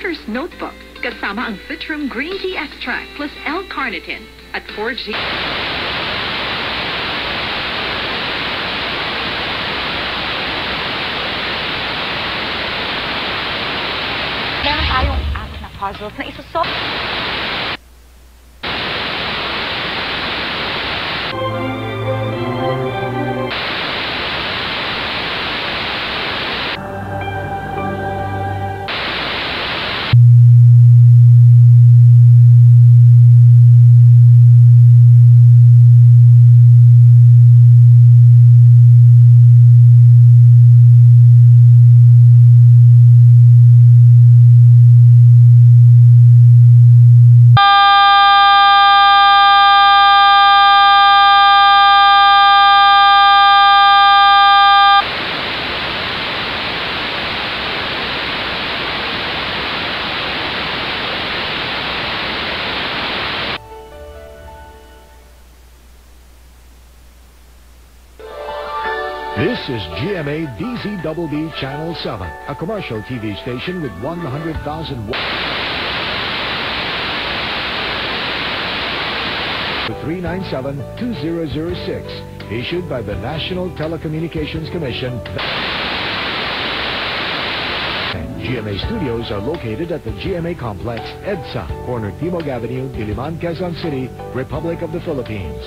Reader's Notebook kasama ang Citrum Green Tea Extract plus L-Carnitine at 4G. Meron tayong apat na puzzles na isosolve. This is GMA DZBB Channel 7, a commercial TV station with 100,000 wa- with 397-2006, issued by the National Telecommunications Commission. GMA studios are located at the GMA Complex, EDSA, corner Timog Avenue, Diliman, Quezon City, Republic of the Philippines.